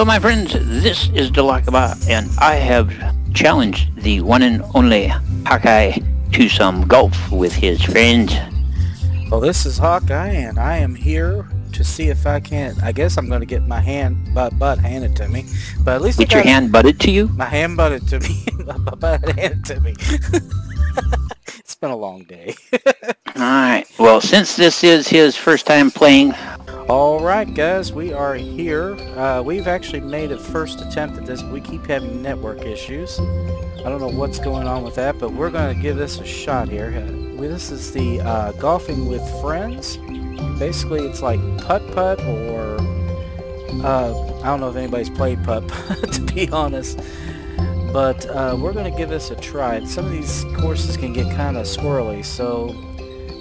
Hello, my friends. This is Dulakaba, and I have challenged the one and only Hawkeye to some golf with his friends. Well, this is Hawkeye, and I am here to see if I can. I guess I'm going to get my hand butt butt handed to me, but at least Get your hand butted to you. My hand butted to me. my butt handed to me. it's been a long day. All right. Well, since this is his first time playing, all right, guys, we are here. Uh, we've actually made a first attempt at this. We keep having network issues. I don't know what's going on with that, but we're going to give this a shot here. Uh, this is the uh, Golfing with Friends. Basically, it's like putt-putt or... Uh, I don't know if anybody's played putt to be honest. But uh, we're going to give this a try. Some of these courses can get kind of squirrely, so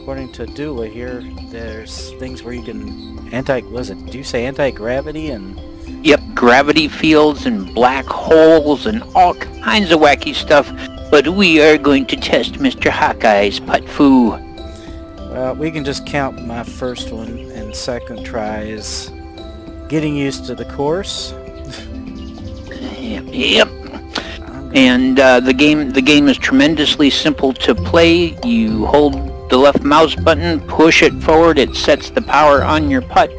according to Dula here, there's things where you can anti was it do you say anti-gravity and Yep, gravity fields and black holes and all kinds of wacky stuff. But we are going to test Mr. Hawkeye's putt foo. Well, we can just count my first one and second try is getting used to the course. yep, yep. And uh, the game the game is tremendously simple to play. You hold the left mouse button, push it forward, it sets the power on your putt,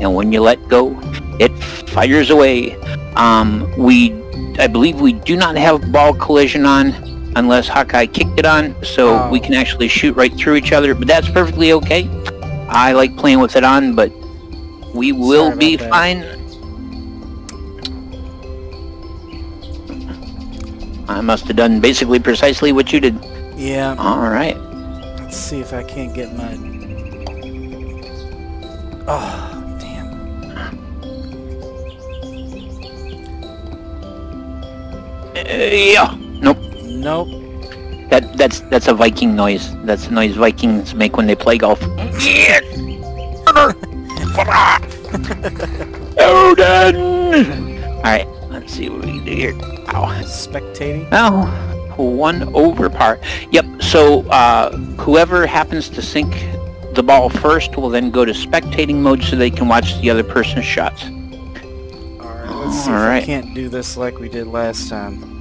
and when you let go, it fires away. Um, we, I believe we do not have ball collision on unless Hawkeye kicked it on, so oh. we can actually shoot right through each other, but that's perfectly okay. I like playing with it on, but we will be fine. I must have done basically precisely what you did. Yeah. Alright. Let's see if I can't get my... Oh, damn. Yeah. Nope. Nope. That that's that's a Viking noise. That's the noise Vikings make when they play golf. Odin! Alright, let's see what we can do here. Ow. Spectating? Oh, one over par. Yep, so uh, whoever happens to sink the ball first will then go to spectating mode so they can watch the other person's shots. Alright, let's see All if right. I can't do this like we did last time.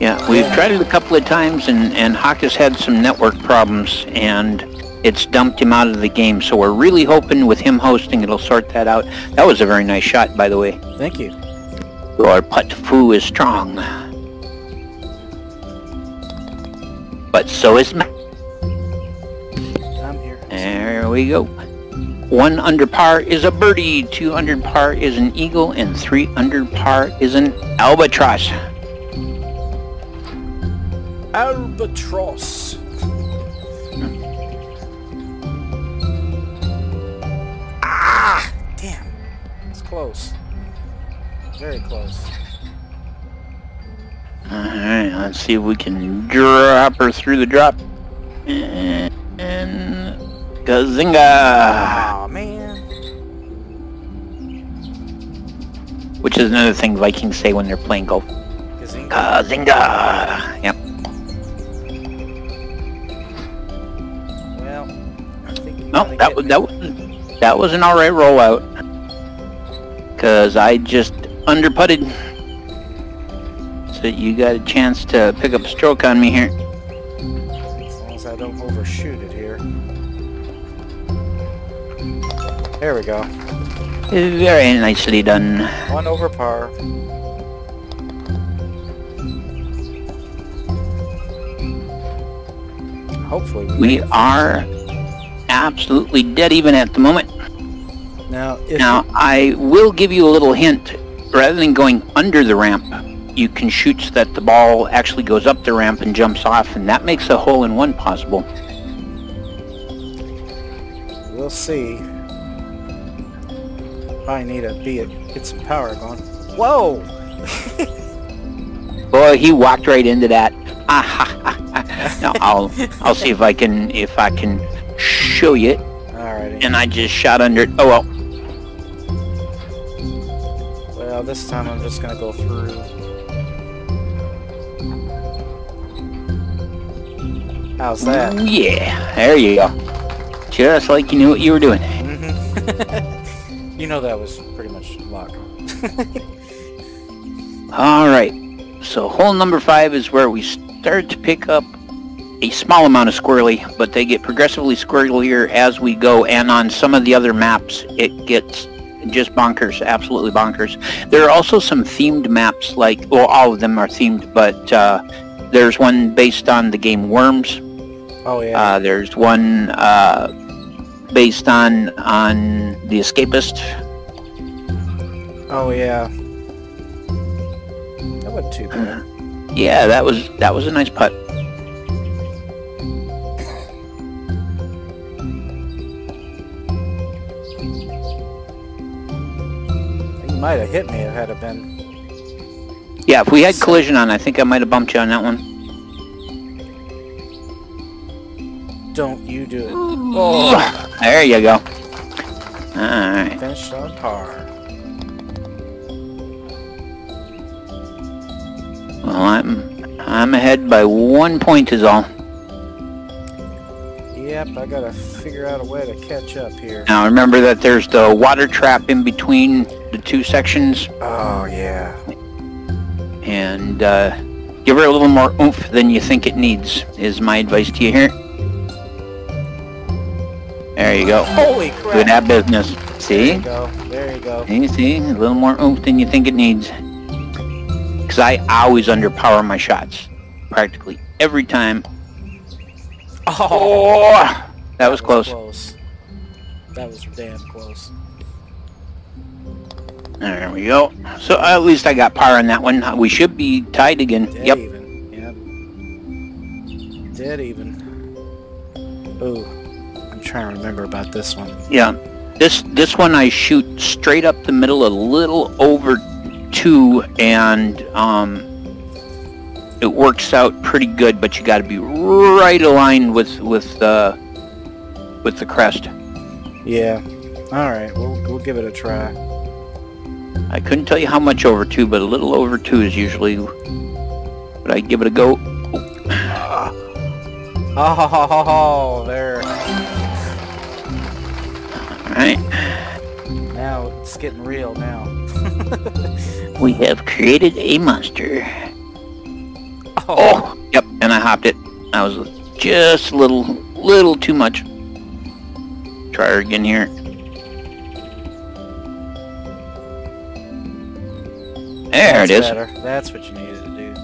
Yeah, we've tried it a couple of times and, and Hawk has had some network problems and it's dumped him out of the game. So we're really hoping with him hosting it'll sort that out. That was a very nice shot, by the way. Thank you. Your putt foo is strong. But so is my... I'm here. There we go. One under par is a birdie, two under par is an eagle, and three under par is an albatross. Albatross. Very close. Alright, let's see if we can drop her through the drop. And, and Gazinga! Oh man. Which is another thing Vikings say when they're playing golf. Gazinga. Gazinga! Yep. Well, I think no, that was, that was that was an alright rollout because I just under putted. So you got a chance to pick up a stroke on me here. As long as I don't overshoot it here. There we go. Very nicely done. One over par. Hopefully we, we are absolutely dead even at the moment. Now, now I will give you a little hint. Rather than going under the ramp, you can shoot so that the ball actually goes up the ramp and jumps off, and that makes a hole-in-one possible. We'll see. Probably need to be a, get some power going. Whoa! Boy, he walked right into that. now I'll I'll see if I can if I can show you. Alrighty. And I just shot under. Oh well. This time I'm just gonna go through. How's that? Yeah, there you go. Just like you knew what you were doing. Mm-hmm. you know that was pretty much luck. All right. So hole number five is where we start to pick up a small amount of squirrely, but they get progressively squirrelier as we go, and on some of the other maps, it gets just bonkers, absolutely bonkers. There are also some themed maps, like, well, all of them are themed, but uh, there's one based on the game Worms. Oh yeah. Uh, there's one uh, based on on the Escapist. oh yeah. That wasn't too bad. Yeah, that was that was a nice putt. Might have hit me if it had been. Yeah, if we had collision on, I think I might have bumped you on that one. Don't you do it. Oh, There you go. Alright. finished on par. Well, I'm I'm ahead by one point is all. Yep, I gotta figure out a way to catch up here. Now remember that there's the water trap in between the two sections, Oh yeah. and uh, give her a little more oomph than you think it needs. Is my advice to you here. There you go. Holy crap! Good at business. See? There you go. There you go. See, see, a little more oomph than you think it needs. Because I always underpower my shots. Practically every time. Oh, That was close. close. That was damn close. There we go. So at least I got par on that one. We should be tied again. Dead Yep. even. Yep. Dead even. Ooh, I'm trying to remember about this one. Yeah. This this one I shoot straight up the middle, a little over two, and um, it works out pretty good. But you got to be right aligned with with uh, with the crest. Yeah. All right, we'll we'll give it a try. I couldn't tell you how much over two, but a little over two is usually. But I give it a go. Oh, there. All right. Now it's getting real now. We have created a monster. oh, Oh, yep, and I hopped it. That was just a little, little too much. Try her again here. There that's it is. Better. That's what you needed to do.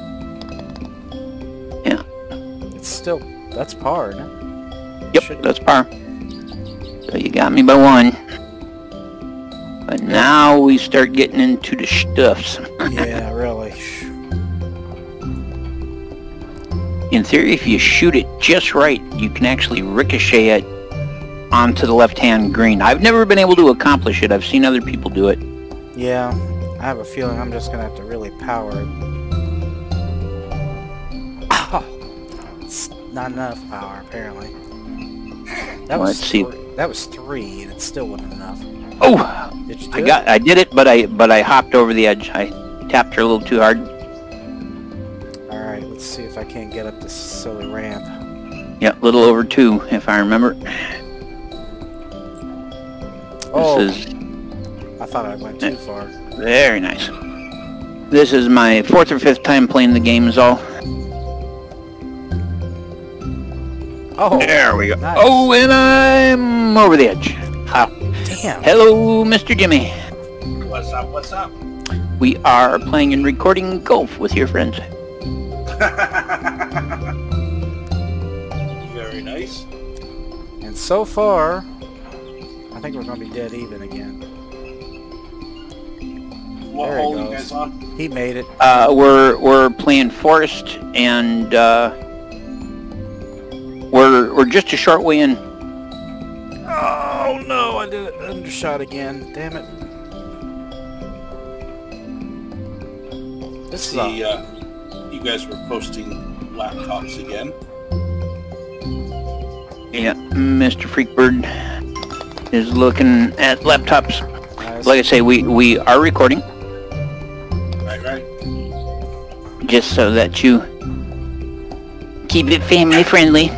Yeah. It's still that's par, isn't? Yep, Should- that's par. So you got me by one. But now we start getting into the stuffs. yeah, really. In theory, if you shoot it just right, you can actually ricochet it onto the left-hand green. I've never been able to accomplish it. I've seen other people do it. Yeah, I have a feeling I'm just gonna have to really power it. Oh, it's not enough power apparently. That was Let's see. three- That was three, and it still wasn't enough. Oh, Did you do I it? got, I did it, but I, but I hopped over the edge. I tapped her a little too hard. All right, let's see if I can't get up this silly ramp. Yeah, a little over two, if I remember. Oh, This is I thought I went too far. very nice. This is my fourth or fifth time playing the game is all. Oh, There we go. nice. Oh, and I'm over the edge. Ha. damn. Hello, Mr. Jimmy. What's up? What's up? We are playing and recording golf with your friends. Very nice. And so far, I think we're gonna be dead even again. What There he hole you goes. guys on? He made it. Uh, we're we're playing Forest, and uh, we're we're just a short way in. Oh no, I did it undershot again. Damn it. This is See, a, uh, you guys were posting laptops again. Yeah, Mr. Freakbird is looking at laptops. nice. Like I say, we we are recording Right, right. just so that you keep it family friendly.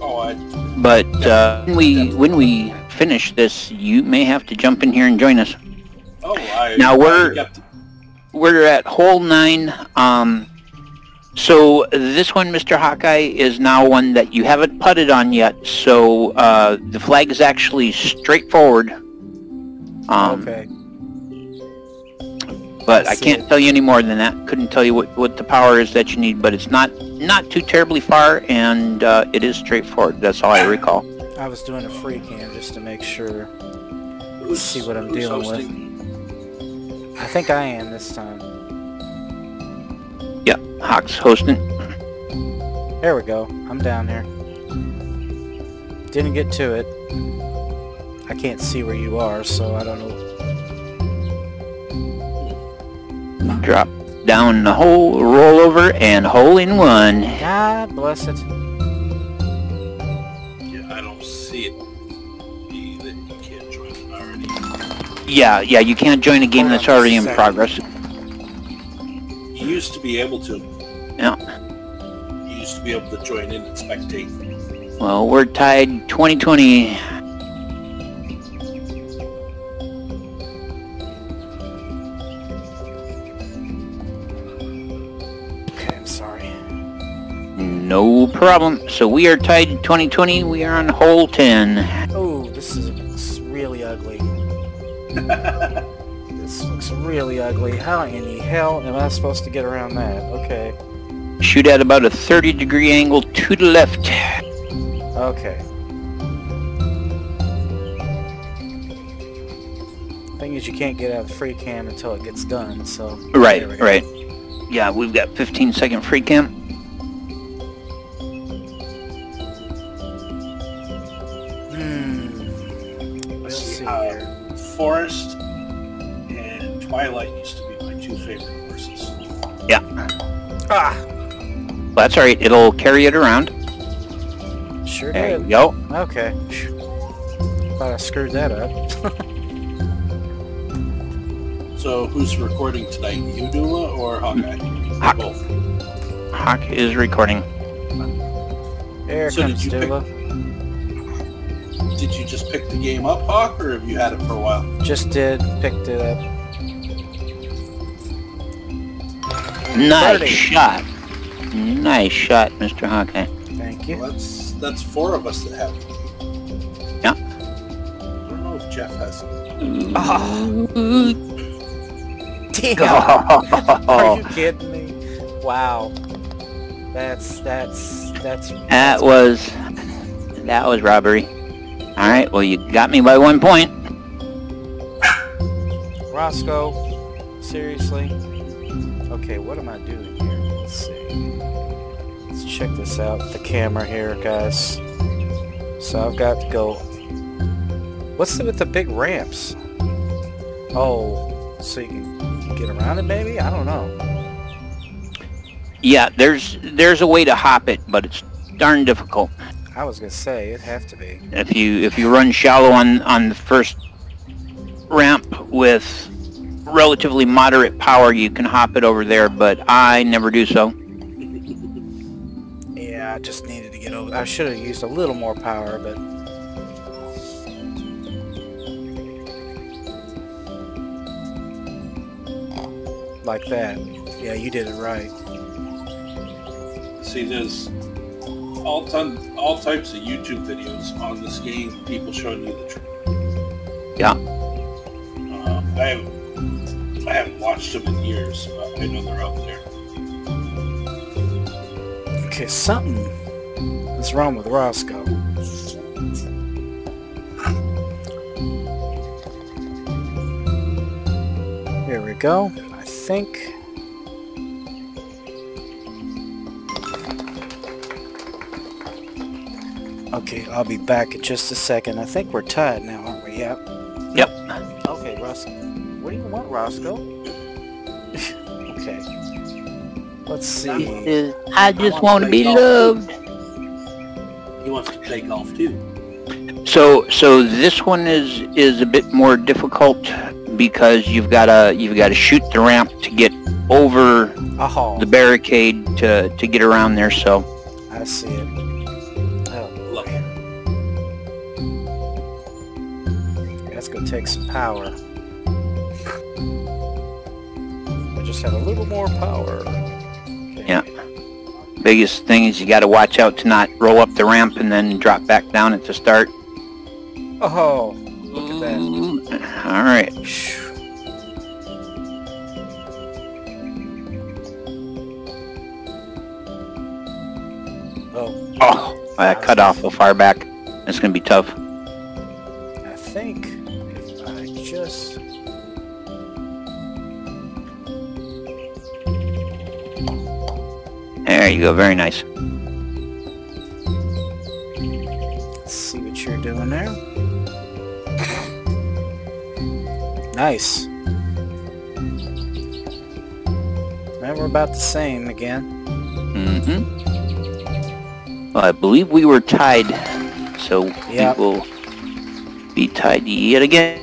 Oh, I But uh, when we when we finish this, you may have to jump in here and join us. Oh, I Now we're- We're at hole nine. Um, so this one, Mr. Hawkeye, is now one that you haven't putted on yet. So uh, the flag is actually straightforward. Um, okay. But I I can't tell you any more than that. Couldn't tell you what, what the power is that you need, but it's not not too terribly far, and uh, it is straightforward. That's all I recall. I was doing a free cam just to make sure. who's- see what I'm who's dealing with. I think I am this time. Yeah, Hawk's hosting. There we go. I'm down here. Didn't get to it. I can't see where you are, so I don't know. Drop down the hole, roll over, and hole in one. God bless it. Yeah, I don't see it. be That you can't join it already. Yeah, yeah, you can't join a game Hold that's already in second. progress. You used to be able to. Yeah. You used to be able to join in and spectate. Well, we're tied 2020. Okay, I'm sorry. No problem. So we are tied 2020. We are on hole 10. Really ugly. How in the hell am I supposed to get around that? Okay. Shoot at about a 30 degree angle to the left. Okay. Thing is, you can't get out of the free cam until it gets done, so... Right, There we go. right. Yeah, we've got 15 second free cam. That's alright, it'll carry it around. Sure There did. you go. Okay. Thought I screwed that up. So who's recording tonight? You, Dula, or Hawkeye? Mm. Hawk. Both. Hawk is recording. Here So did comes you pick- Dula. Did you just pick the game up, Hawk, or have you had it for a while? Just did. Picked it up. Nice Birdie. shot. Nice shot, Mr. Hawkeye. Thank you. Well, that's that's four of us that have it. Yeah. I don't know if Jeff has it. Oh. Damn! Are you kidding me? Wow. That's that's that's That was that was robbery. All right, well you got me by one point. Roscoe. Seriously? Okay, what am I doing check this out. The camera here, guys. So I've got to go. What's it with the big ramps? Oh, so you can get around it, maybe? I don't know. Yeah, there's there's a way to hop it, but it's darn difficult. I was gonna say it'd have to be. If you if you run shallow on on the first ramp with relatively moderate power, you can hop it over there, but I never do so. Yeah, I just needed to get over. I should have used a little more power, but like that. Yeah, you did it right. See, there's all ton, all types of YouTube videos on this game. People showing you the trick. Yeah. Uh, I haven't, I haven't watched them in years, but I know they're out there. Okay, something is wrong with Roscoe. Here we go. I think. Okay, I'll be back in just a second. I think we're tied now, aren't we? Yep. Yep. Okay, Roscoe. What do you want, Roscoe? okay. Let's see. I just want to be loved. He wants to play golf too. So, so this one is is a bit more difficult because you've got to you've got to shoot the ramp to get over the barricade to to get around there. So I see it. Oh look, that's gonna take some power. I just have a little more power. Yeah. Biggest thing is you got to watch out to not roll up the ramp and then drop back down at the start. Oh, look at that. All right. Oh, Oh, that cut off so far back. It's gonna be tough. I think There you go. Very nice. Let's see what you're doing there. Nice. And we're about the same again. Mm-hmm. Well, I believe we were tied, so Yep. we will be tied yet again.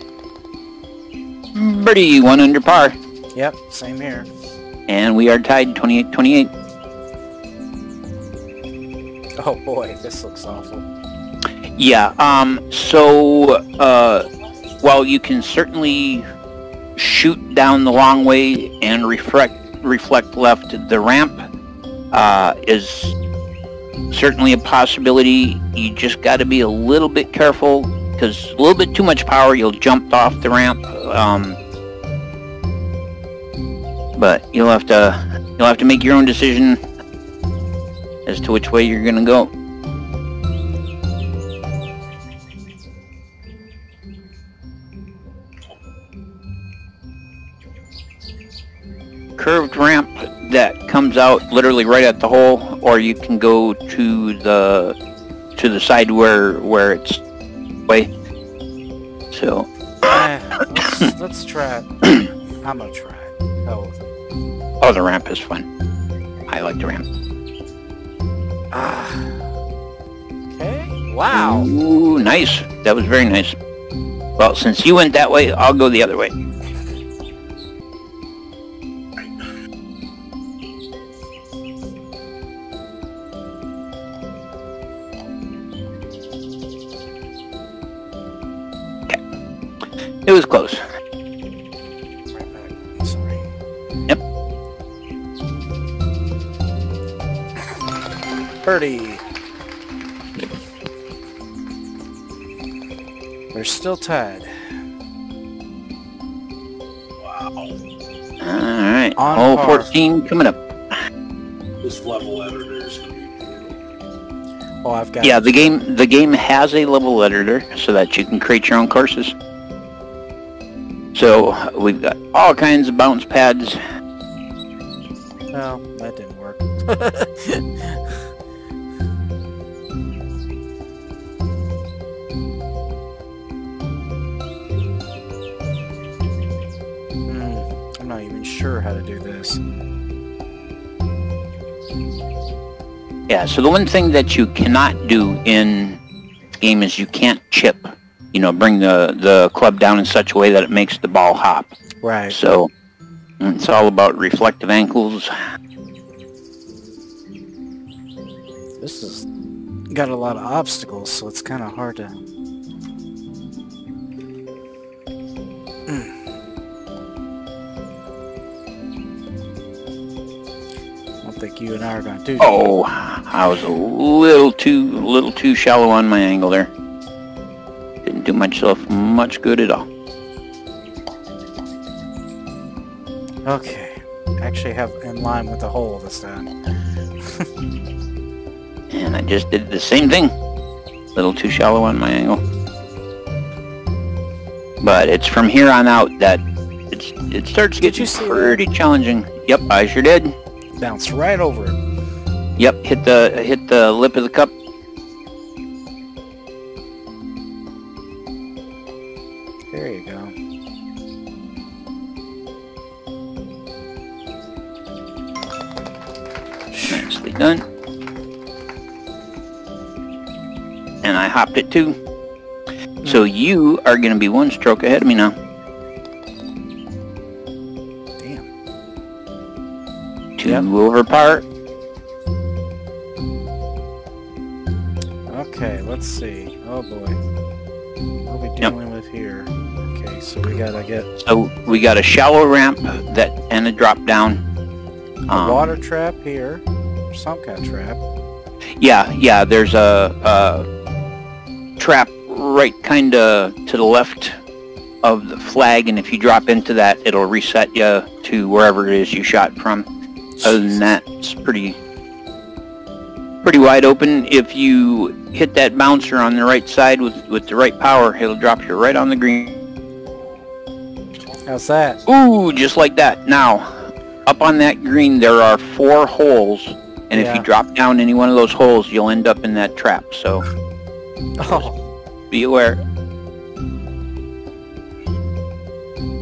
Birdie, one under par, Yep, same here. and we are tied 28-28. Oh boy, this looks awful. Yeah. Um. So, uh, while you can certainly shoot down the long way and reflect reflect left, the ramp uh, is certainly a possibility. You just got to be a little bit careful because a little bit too much power, you'll jump off the ramp. Um, but you'll have to you'll have to make your own decision as to which way you're gonna go. curved ramp that comes out literally right at the hole, or you can go to the to the side where where it's way. So Eh, let's, let's try it. I'm gonna try it. Hell with it. oh, the ramp is fun. I like the ramp. Wow. Ooh, nice. That was very nice. Well, since you went that way, I'll go the other way. It was close. Right back. I'm sorry. Yep. Birdie. Still tied. Wow. All right. On Hole par. 14 coming up. This level editor is going to be. Oh, I've got. Yeah, the game the game has a level editor so that you can create your own courses. So we've got all kinds of bounce pads. No, that didn't work. do this. Yeah, so the one thing that you cannot do in game is you can't chip. You know, bring the, the club down in such a way that it makes the ball hop. Right. So mm, it's all about reflective ankles. This has got a lot of obstacles, so it's kind of hard to... Hmm. Think you and I are going to do Oh, I was a little too a little too shallow on my angle there. Didn't do myself much good at all. Okay. Actually have in line with the hole this time. And I just did the same thing. A little too shallow on my angle. But it's from here on out that it's it starts getting you pretty challenging. Yep, I sure did. Bounce right over it. Yep, hit the hit the lip of the cup. There you go. Nicely done. And I hopped it too. So hmm. you are going to be one stroke ahead of me now. Yep. over par. Okay, let's see. Oh boy. What are we Yep. dealing with here? Okay. Okay, so we gotta get So we got a shallow ramp that and a drop down. a Um, water trap here, some kind of trap. Yeah, yeah. There's a, a trap right kind of to the left of the flag, and if you drop into that, it'll reset you to wherever it is you shot from. Other than that, it's pretty pretty wide open. If you hit that bouncer on the right side with with the right power, it'll drop you right on the green. How's that? Ooh, just like that. Now, up on that green, there are four holes, and if you drop down any one of those holes, you'll end up in that trap. So Oh, be aware.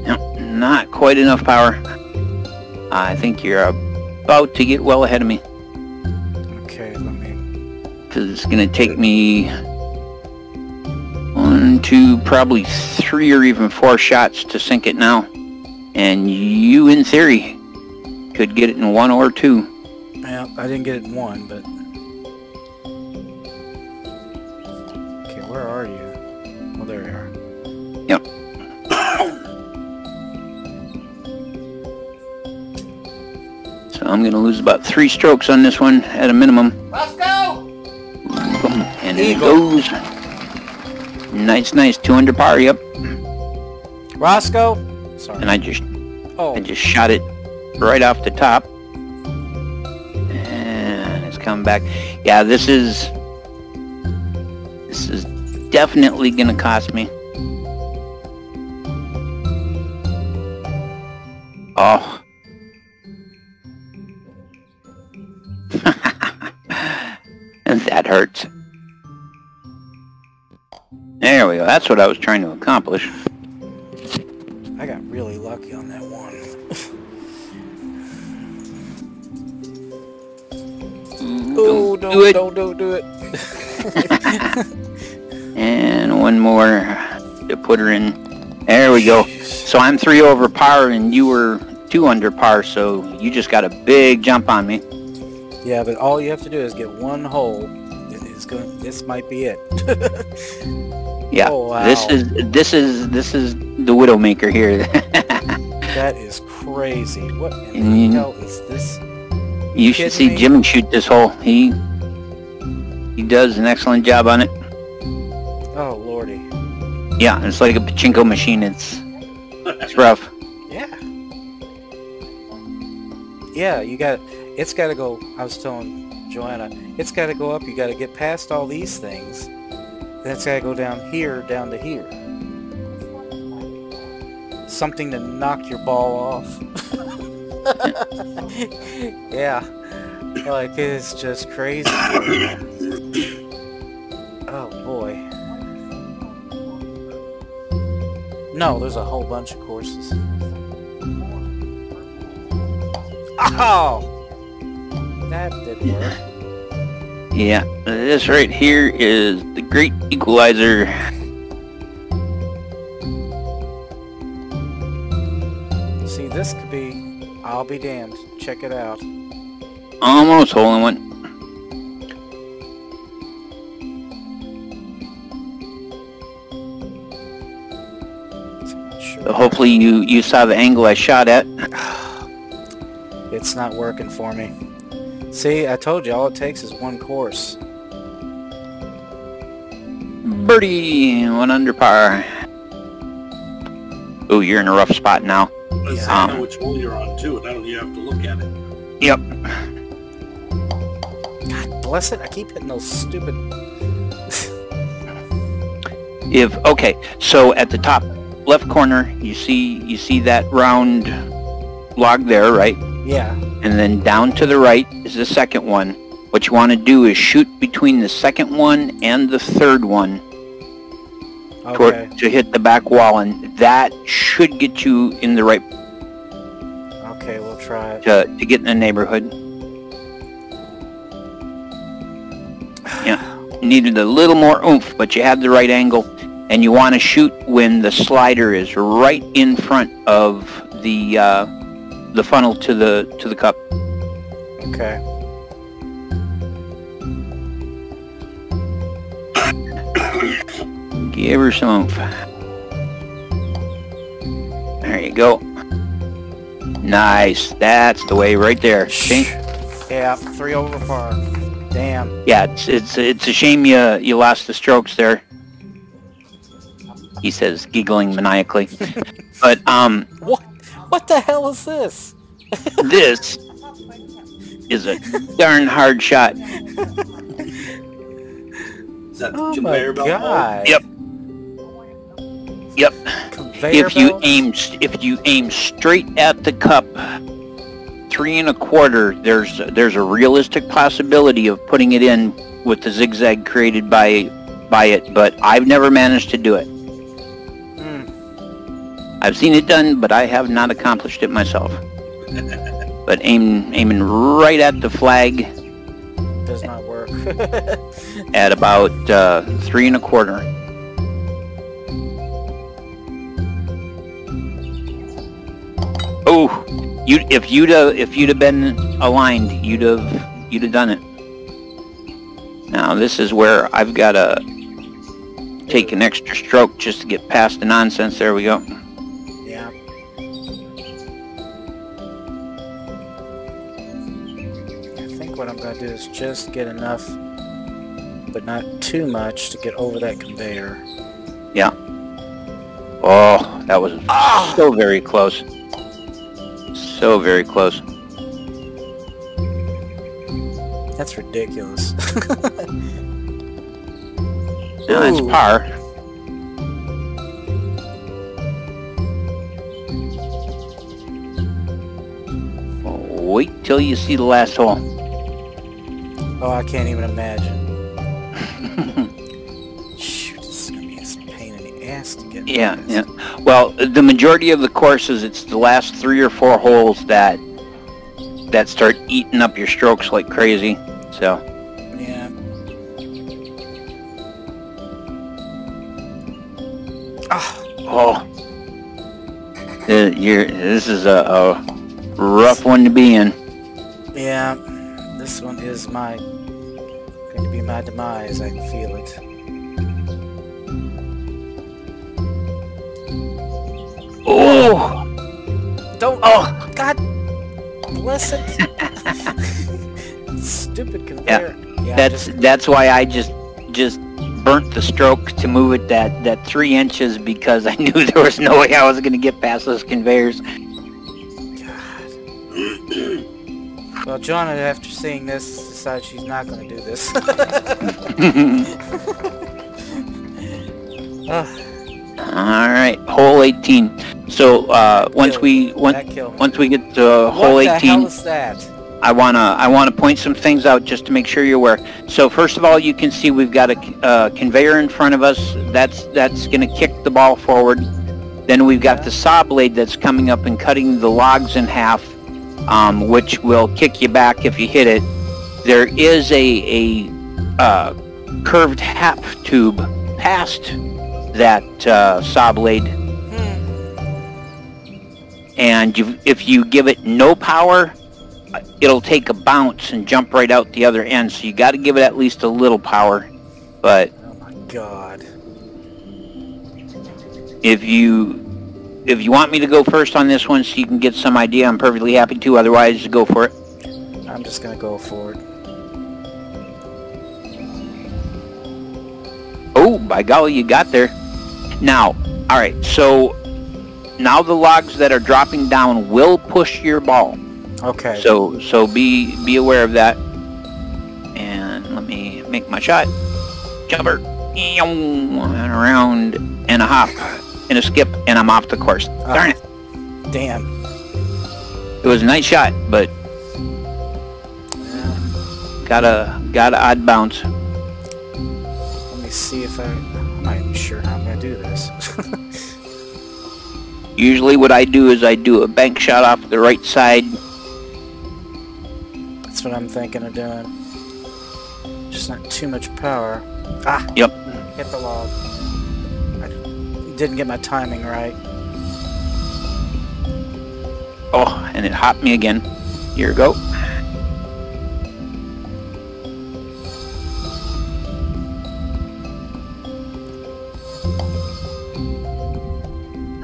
Yep, not quite enough power. I think you're about to get well ahead of me, okay. Let me. because it's going to take me one, two, probably three or even four shots to sink it now. And you, in theory, could get it in one or two. Well, I didn't get it in one, but. I'm going to lose about three strokes on this one at a minimum. Let's go! Boom, and it goes. Nice, nice. Two under par, yep. Roscoe. Sorry. And I just oh, I just shot it right off the top. And it's coming back. Yeah, this is this is definitely gonna cost me. Oh. Hurts. There we go. That's what I was trying to accomplish. I got really lucky on that one. Oh, Don't do it. don't, don't do it. And one more to put her in. There we go. So I'm three over par and you were two under par, so you just got a big jump on me. Yeah, but all you have to do is get one hole. Going. This might be it. Yeah. Oh, wow. This is this is this is the Widowmaker here. that is crazy. What in the Mm. hell is this? you should see me? Jim shoot this hole. He he does an excellent job on it. Oh lordy. Yeah, it's like a pachinko machine. It's it's rough. Yeah. Yeah, you got. It's got to go. I was telling Joanna, it's got to go up. You got to get past all these things. Then it's got to go down here, down to here. Something to knock your ball off. yeah. Like it's just crazy. Oh boy. No, there's a whole bunch of courses. Oh! That didn't work. Yeah, this right here is the great equalizer. See, this could be... I'll be damned. Check it out. Almost hole in one. Sure. So hopefully you, you saw the angle I shot at. It's not working for me. See, I told you, all it takes is one course. Birdie, one under par. Ooh, you're in a rough spot now. Let's Yeah. Um, I know which hole you're on too, and I don't even have to look at it. Yep. God bless it, I keep hitting those stupid... If okay, so at the top left corner, you see you see that round log there, right? Yeah. And then down to the right is the second one. What you want to do is shoot between the second one and the third one toward, Okay. to hit the back wall, and that should get you in the right Okay, we'll try it. to, to get in the neighborhood. Yeah, needed a little more oomph, but you had the right angle, and you want to shoot when the slider is right in front of the uh, the funnel to the to the cup. Okay. Give her some oomph. There you go. Nice. That's the way right there. See? Yeah, three over par. Damn. Yeah, it's it's it's a shame you you lost the strokes there. He says, giggling maniacally. but um, What? What the hell is this? this is a darn hard shot. Is that the Oh my conveyor belt? god. Yep. Yep. Conveyor if you belts? aim if you aim straight at the cup three and a quarter there's there's a realistic possibility of putting it in with the zigzag created by by it but i've never managed to do it. I've seen it done but i have not accomplished it myself but aim aiming right at the flag Does not work. at about uh, three and a quarter Oh, you if you'd have if you'd have been aligned, you'd have you'd have done it. Now this is where I've got to take an extra stroke just to get past the nonsense. There we go. I'm do is just get enough, but not too much, to get over that conveyor. Yeah. Oh, that was so very close. So very close. That's ridiculous. Now that's par. Wait till you see the last hole. Oh, I can't even imagine. Shoot, this is gonna be a pain in the ass to get. Yeah, yeah. Well, the majority of the courses, it's the last three or four holes that that start eating up your strokes like crazy. So, Yeah. Ah, oh, Uh, you're, this is a, a rough one to be in. Yeah. Is my going to be my demise. I can feel it. Oh, Don't. oh, God bless it. Stupid conveyor. Yeah. that's just, that's why I just just burnt the stroke to move it that that three inches because I knew there was no way I was going to get past those conveyors. Well, John, after seeing this, decides she's not going to do this. All right, hole 18. So uh, once we once that killed me. once we get to hole 18, hell is that? I wanna I wanna point some things out just to make sure you're aware. So first of all, you can see we've got a uh, conveyor in front of us. That's that's gonna kick the ball forward. Then we've got Yeah. the saw blade that's coming up and cutting the logs in half, um, which will kick you back if you hit it. There is a a uh, curved hap tube past that uh, saw blade Hmm. and you, if you give it no power, uh, it'll take a bounce and jump right out the other end. So you got to give it at least a little power. But Oh my god. if you if you want me to go first on this one, so you can get some idea, I'm perfectly happy to. Otherwise, go for it. I'm just gonna go for it. Oh, by golly, you got there. Now, all right. So now the logs that are dropping down will push your ball. Okay. So so be be aware of that. And let me make my shot. Jumper. And around and a hop and a skip and I'm off the course. Darn it. Damn. It was a nice shot, but got a got a odd bounce. Let me see if I. I'm not even sure how I'm gonna do this. Usually what I do is I do a bank shot off the right side. That's what I'm thinking of doing. Just not too much power. Ah. Yep. Hit the log. Didn't get my timing right. Oh, and it hopped me again. Here we go.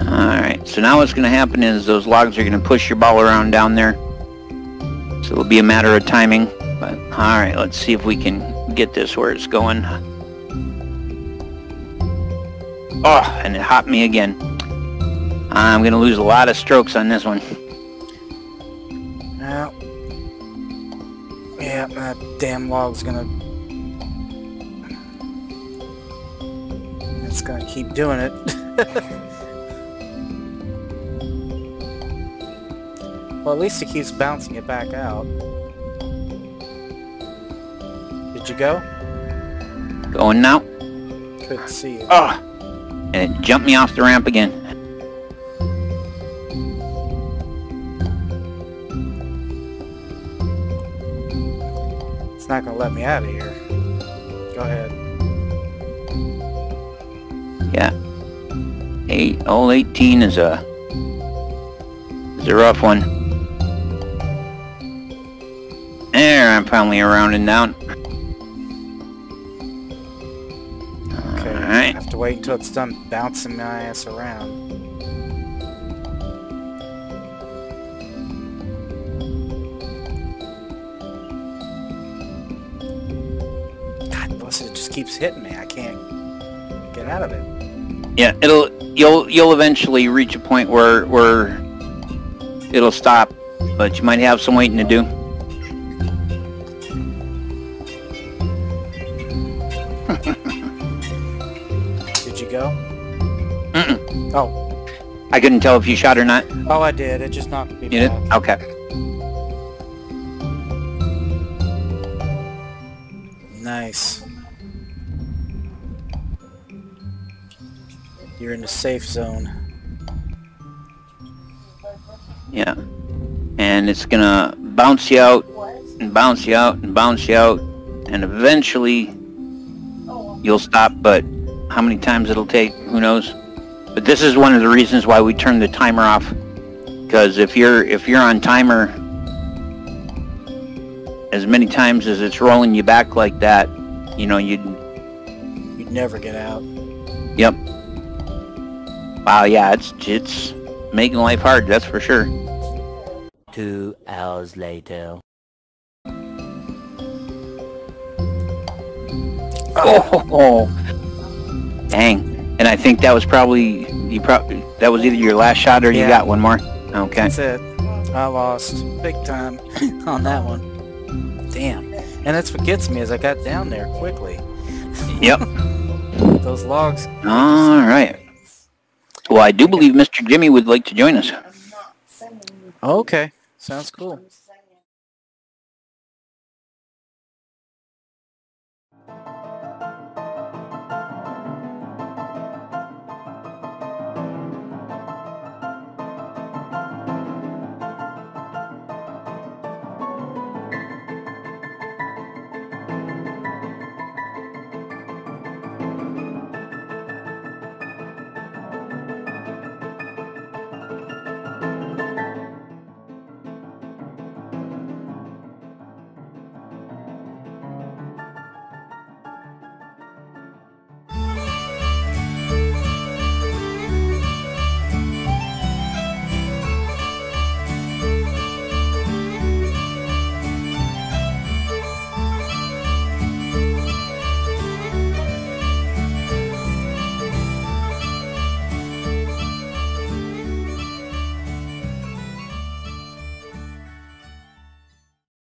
Alright, So now what's going to happen is those logs are going to push your ball around down there. So it'll be a matter of timing. But alright, let's see if we can get this where it's going. Oh, and it hopped me again. I'm going to lose a lot of strokes on this one. Well, yeah, that damn log's gonna... It's gonna keep doing it. well, at least it keeps bouncing it back out. Did you go? Going now. Couldn't see you. Oh, ah, and it jumped me off the ramp again. It's not gonna let me out of here. Go ahead. Yeah. Eight, all 18 is a is a rough one. There, I'm finally around and down. Wait until it's done bouncing my ass around. God bless it, it just keeps hitting me. I can't get out of it. Yeah, it'll you'll you'll eventually reach a point where where it'll stop, but you might have some waiting to do. Couldn't tell if you shot or not. Oh, I did. It just knocked me You did? Okay. Nice. You're in the safe zone. Yeah. And it's gonna bounce you out and bounce you out and bounce you out and eventually you'll stop, but how many times it'll take, who knows? But this is one of the reasons why we turn the timer off. Because if you're if you're on timer as many times as it's rolling you back like that, you know, you'd You'd never get out. yep. Wow, yeah, it's it's making life hard, that's for sure. Two hours later. Oh, dang! And I think that was probably you. Probably that was either your last shot or you got one more. Okay. That's it. I lost big time on that one. Damn. And that's what gets me is I got down there quickly. Yep. Those logs. All right. Well, I do believe Mr. Jimmy would like to join us. Okay. Sounds cool.